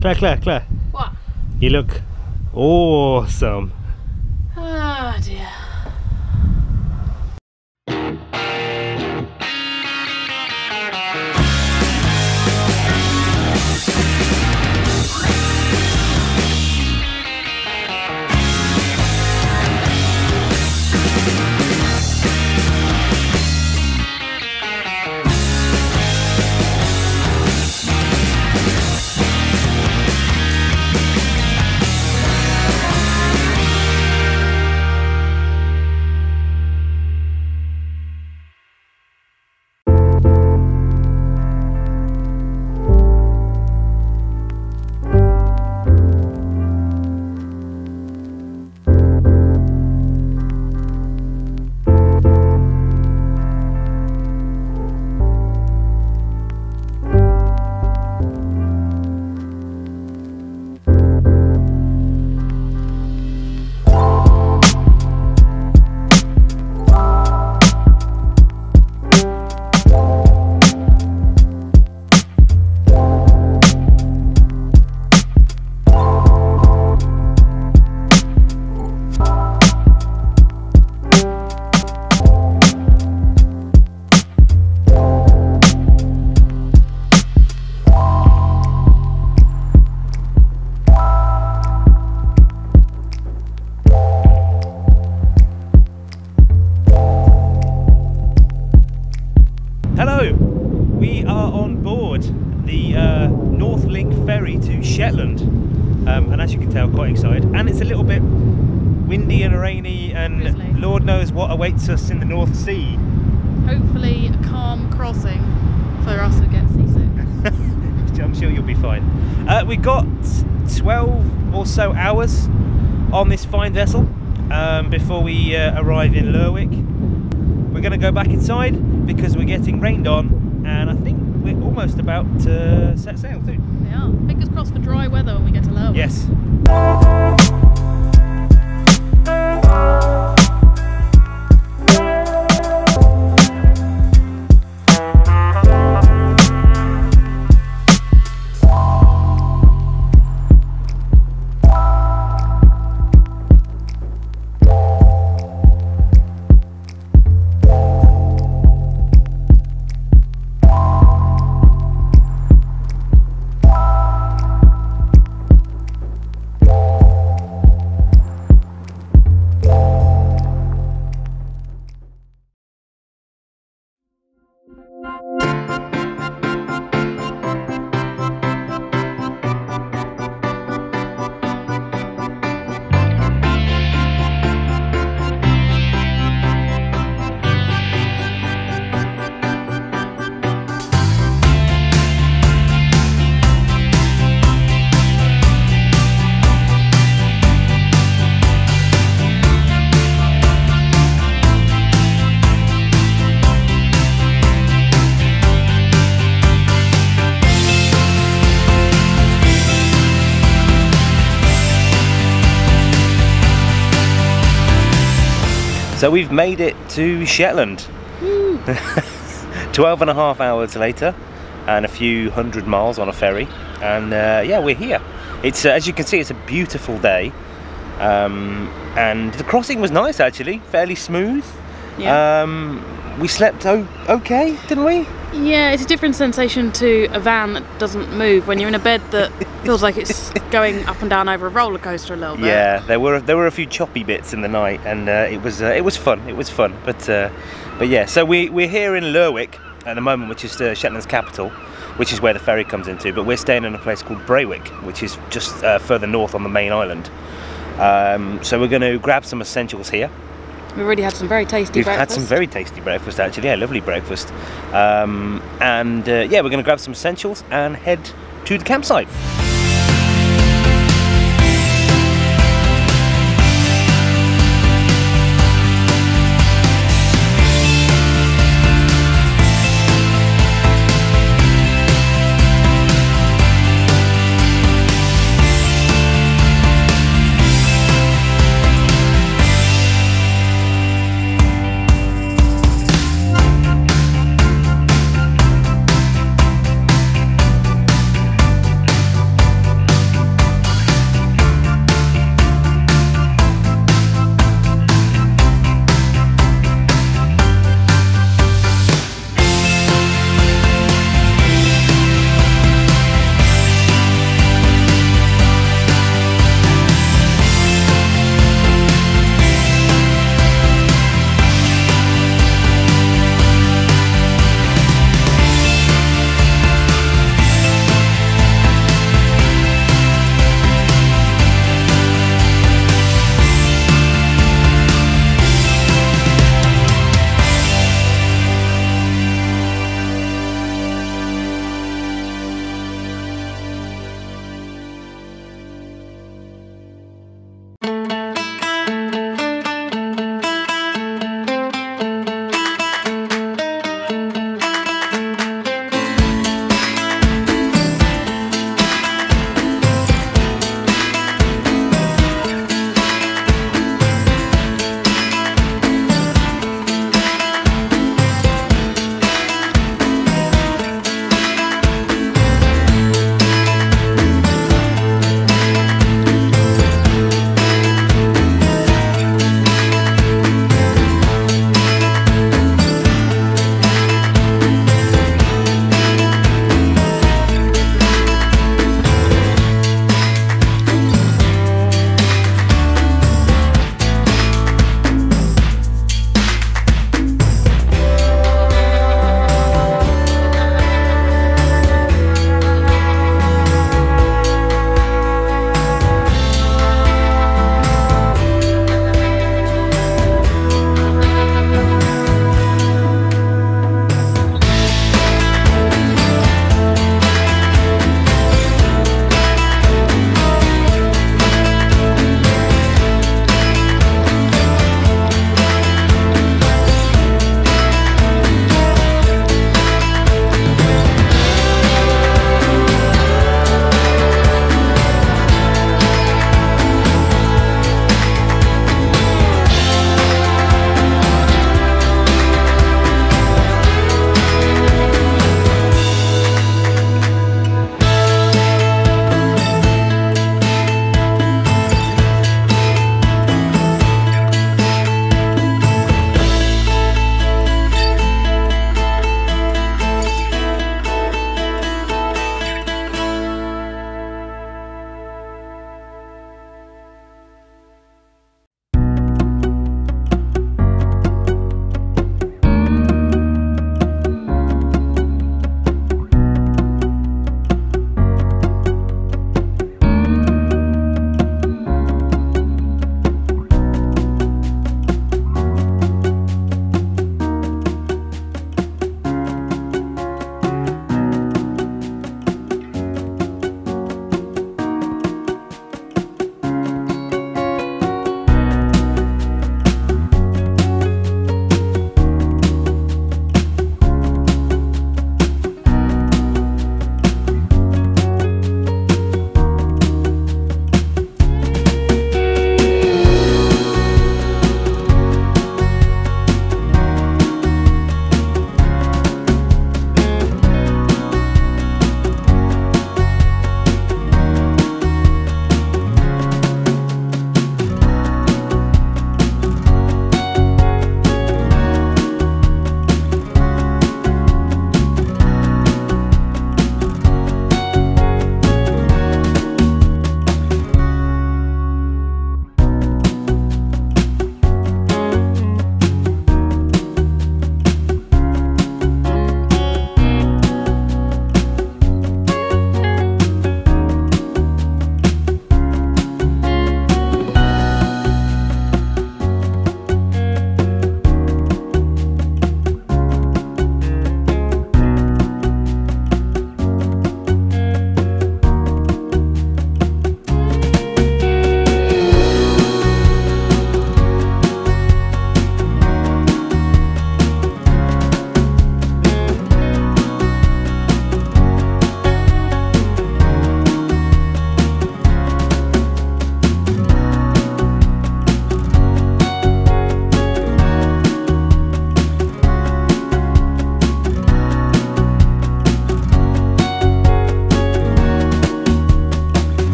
Claire, Claire, Claire. What? You look awesome. Oh dear. Awaits us in the North Sea. Hopefully a calm crossing for us who get seasick. I'm sure you'll be fine. Uh, we got 12 or so hours on this fine vessel um, before we uh, arrive in Lerwick. We're going to go back inside because we're getting rained on, and I think we're almost about to set sail too. Are. Fingers crossed for dry weather when we get to Lerwick. Yes. So we've made it to Shetland. 12 and a half hours later and a few hundred miles on a ferry. And uh, yeah we're here. It's uh, as you can see it's a beautiful day. Um, and the crossing was nice actually. Fairly smooth Yeah. um, we slept o- okay didn't we Yeah, it's a different sensation to a van that doesn't move when you're in a bed that feels like it's going up and down over a roller coaster a little bit. yeah there were there were a few choppy bits in the night and uh, it was uh, it was fun it was fun but uh, but yeah so we we're here in Lerwick at the moment which is uh, Shetland's capital which is where the ferry comes into but we're staying in a place called Braewick which is just uh, further north on the main island um, so we're going to grab some essentials here We already had some very tasty We've had breakfast. some very tasty breakfast actually, yeah, lovely breakfast. Um, and uh, yeah, we're going to grab some essentials and head to the campsite.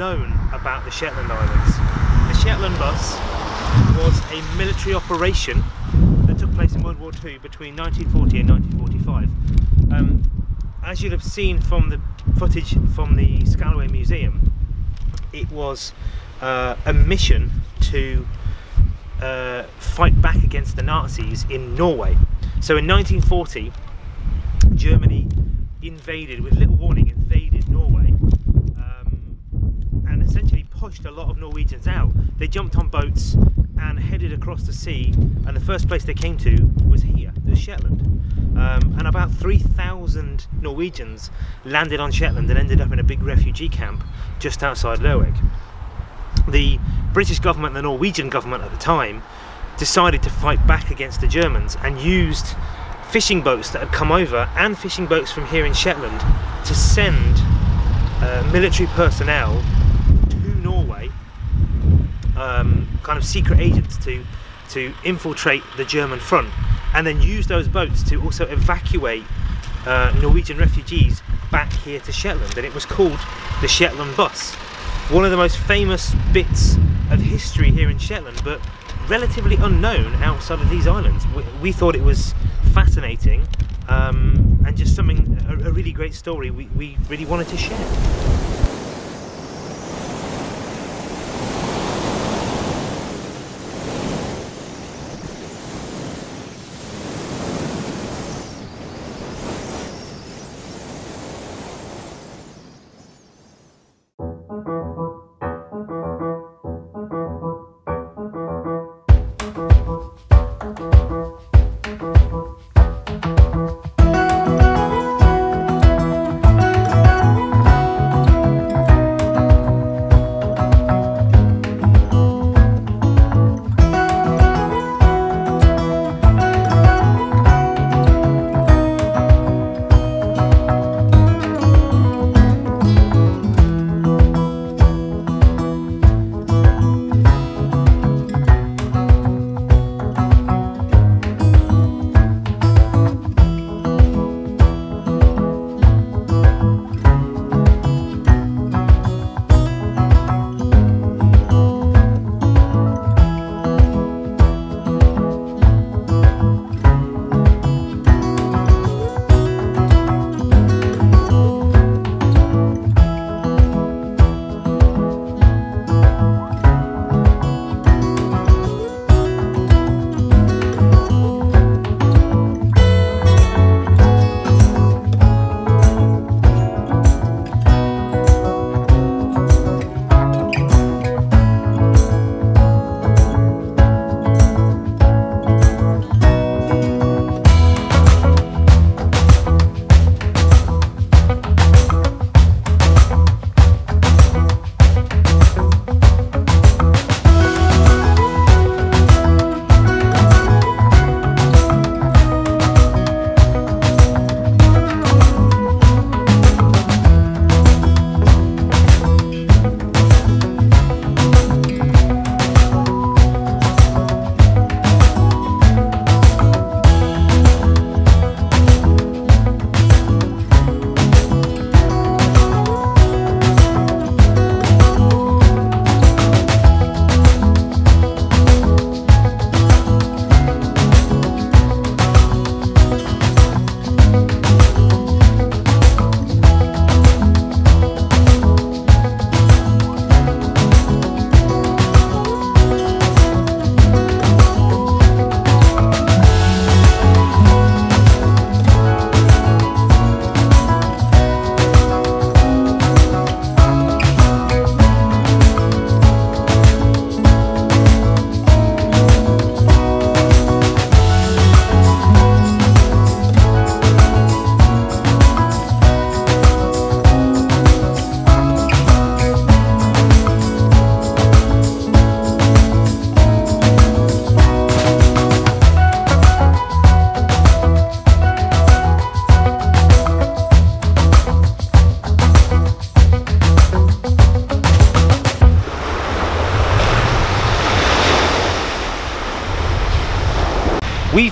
Unknown about the Shetland Islands. The Shetland bus was a military operation that took place in World War II between 1940 and 1945. Um, as you'll have seen from the footage from the Scalloway Museum, it was uh, a mission to uh, fight back against the Nazis in Norway. So in 1940, Germany invaded, with little warning, invaded Norway um, and essentially pushed a lot of Norwegians out. They jumped on boats and headed across the sea, and the first place they came to was here, the Shetland. Um, and about 3,000 Norwegians landed on Shetland and ended up in a big refugee camp just outside Lerwick. The British government the Norwegian government at the time decided to fight back against the Germans and used fishing boats that had come over and fishing boats from here in Shetland to send uh, military personnel um, kind of secret agents to to infiltrate the German front, and then use those boats to also evacuate uh, Norwegian refugees back here to Shetland. And it was called the Shetland Bus, one of the most famous bits of history here in Shetland, but relatively unknown outside of these islands. We, we thought it was fascinating um, and just something, a, a really great story we, we really wanted to share.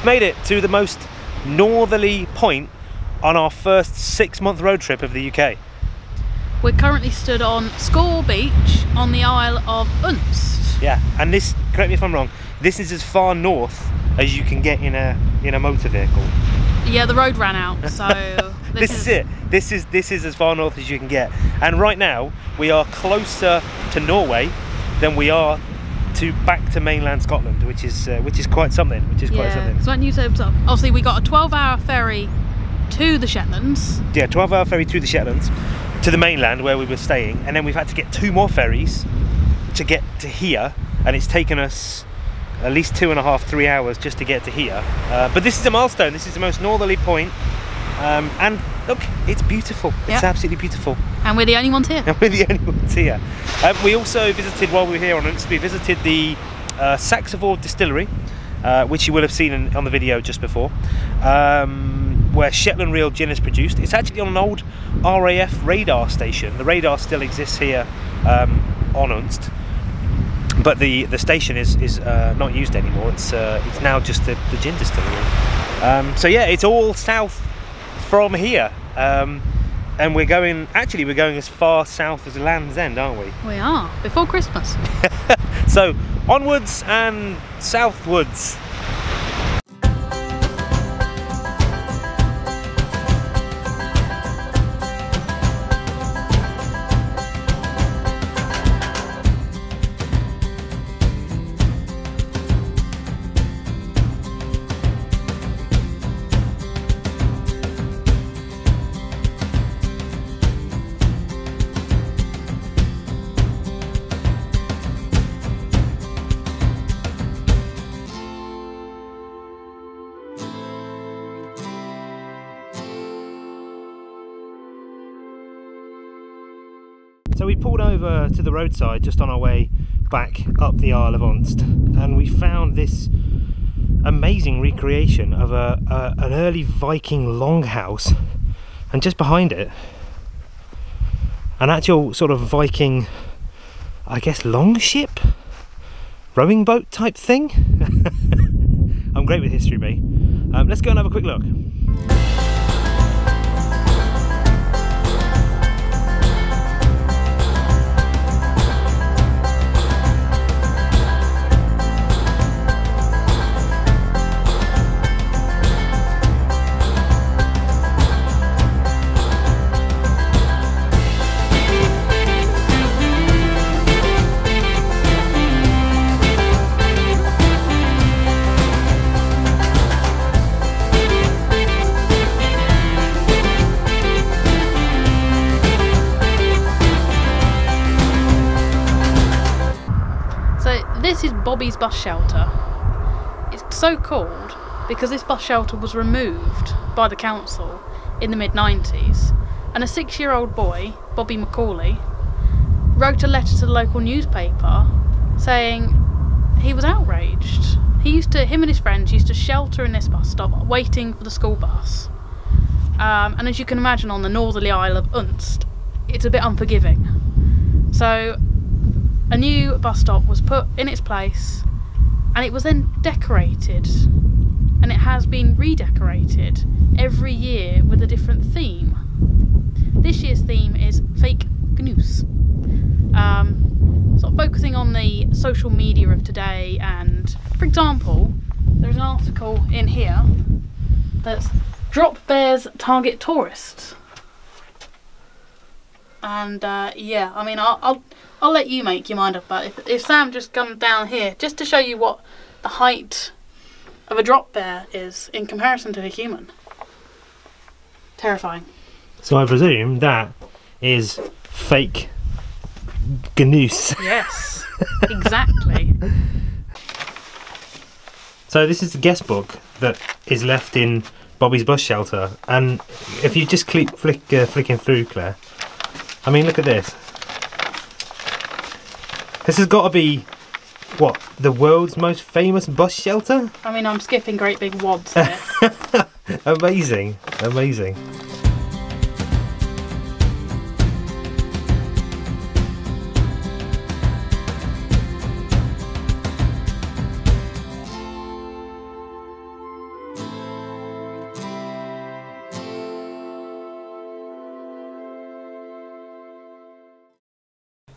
Made it to the most northerly point on our first six month road trip of the UK. We're currently stood on Skaw Beach on the Isle of Unst. Yeah, and this, correct me if I'm wrong, this is as far north as you can get in a in a motor vehicle. Yeah, the road ran out, so This, is, it. This is this is as far north as you can get. And right now we are closer to Norway than we are to back to mainland Scotland, which is uh, which is quite something. Which is quite something. so you said so, obviously we got a 12-hour ferry to the Shetlands. Yeah, 12 hour ferry through the Shetlands to the mainland where we were staying, and then we've had to get two more ferries to get to here, and it's taken us at least two and a half, three hours just to get to here. Uh, but this is a milestone. This is the most northerly point, um, and look, it's beautiful. It's Yeah. absolutely beautiful. And we're the only ones here. and we're the only ones here. Um, we also visited while we were here on Unst, we visited the uh, Saxa Vord Distillery, uh, which you will have seen in, on the video just before, um, where Shetland Reel Gin is produced. It's actually on an old RAF radar station. The radar still exists here um, on Unst. But the, the station is, is uh, not used anymore. It's uh, it's now just the, the gin distillery. Um, so yeah, it's all south from here. Um, and we're going, actually, we're going as far south as Land's End, aren't we? We are, before Christmas. So, onwards and southwards. Pulled over to the roadside just on our way back up the Isle of Unst and we found this amazing recreation of a, a an early Viking longhouse. And just behind it an actual sort of Viking I guess longship? Rowing boat type thing? I'm great with history me um, let's go and have a quick look this bus shelter. It's so called because this bus shelter was removed by the council in the mid 90s, and a six-year-old boy, Bobby Macaulay, wrote a letter to the local newspaper saying he was outraged. He used to, him and his friends used to shelter in this bus stop, waiting for the school bus. Um, and as you can imagine, on the northerly Isle of Unst, it's a bit unforgiving. So a new bus stop was put in its place and it was then decorated and it has been redecorated every year with a different theme. This year's theme is fake gnus. Um, sort of focusing on the social media of today and for example there's an article in here that's drop bears target tourists and uh, yeah, I mean, I'll, I'll I'll let you make your mind up about it. If, if Sam just comes down here, just to show you what the height of a drop bear is in comparison to a human. Terrifying. So I presume that is fake gnus. Yes, exactly. So this is the guest book that is left in Bobby's bus shelter, and if you just click flick uh, flicking through, Claire, I mean, look at this. This has got to be what the world's most famous bus shelter. I mean, I'm skipping great big wads here. amazing, amazing.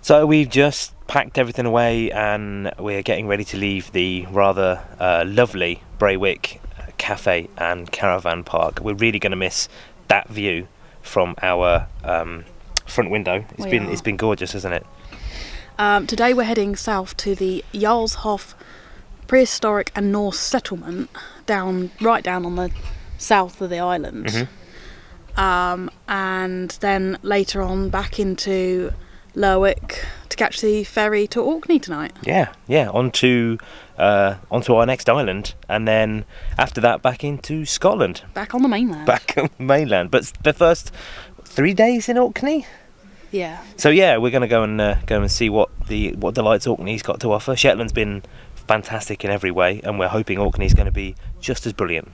So we've just packed everything away and we're getting ready to leave the rather uh, lovely Braewick cafe and caravan park. We're really going to miss that view from our um, front window. It's We been are. it's been gorgeous, hasn't it? Um, today we're heading south to the Jarlshof prehistoric and Norse settlement, down right down on the south of the island. Mhm. Um, and then later on back into Lerwick to catch the ferry to Orkney tonight. Yeah, yeah. Onto uh, onto our next island, and then after that back into Scotland, Back on the mainland. back on the mainland. But the first three days in Orkney. Yeah. So yeah, we're going to go and uh, go and see what the what delights Orkney's got to offer. Shetland's been fantastic in every way, and we're hoping Orkney's going to be just as brilliant.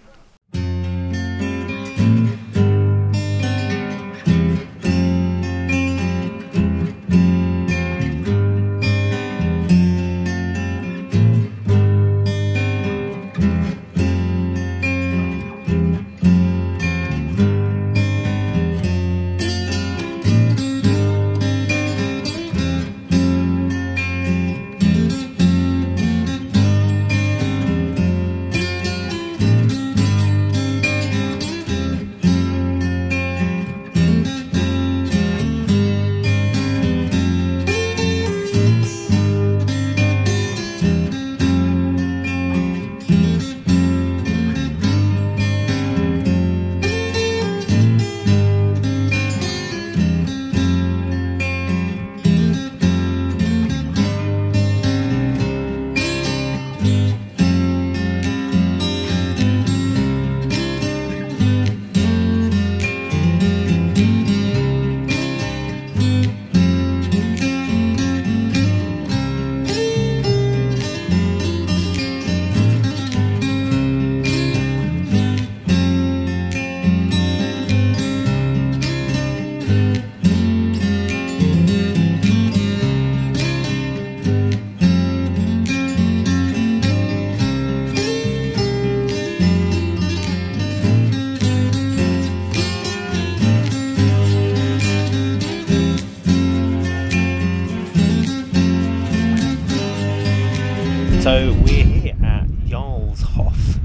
So we're here at Jarlshof,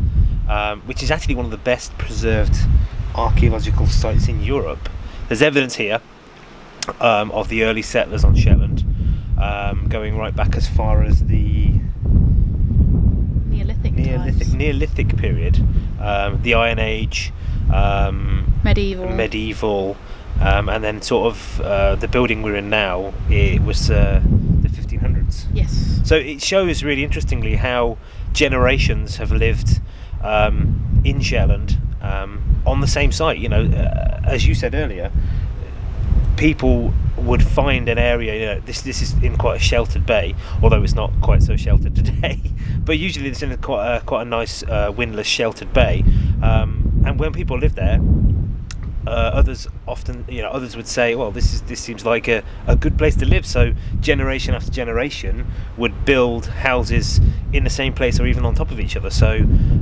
um, which is actually one of the best preserved archaeological sites in Europe. There's evidence here um, of the early settlers on Shetland, um, going right back as far as the Neolithic, Neolithic. Neolithic period, um, the Iron Age, um, Medieval. medieval, um, and then sort of uh, the building we're in now. It was uh, the 1500s. yes. So it shows really interestingly how generations have lived um, in Shetland um, on the same site. You know, uh, as you said earlier, people would find an area. You know, this this is in quite a sheltered bay, although it's not quite so sheltered today. but usually it's in a quite a, quite a nice uh, windless sheltered bay. Um, and when people live there, uh, others often, you know, others would say, "Well, this is this seems like a, a good place to live." So generation after generation would build houses in the same place or even on top of each other. So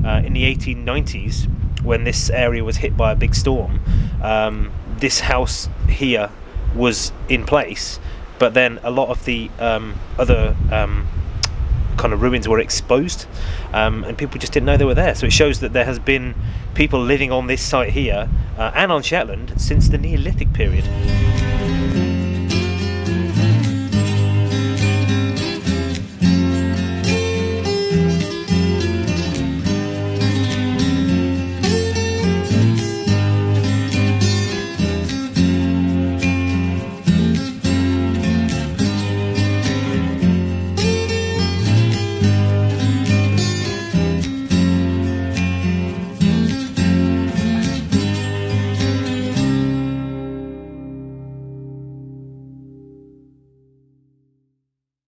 uh, in the 1890s, when this area was hit by a big storm, um, this house here was in place, but then a lot of the um, other um, kind of ruins were exposed, um, and people just didn't know they were there. So it shows that there has been people living on this site here uh, and on Shetland since the Neolithic period.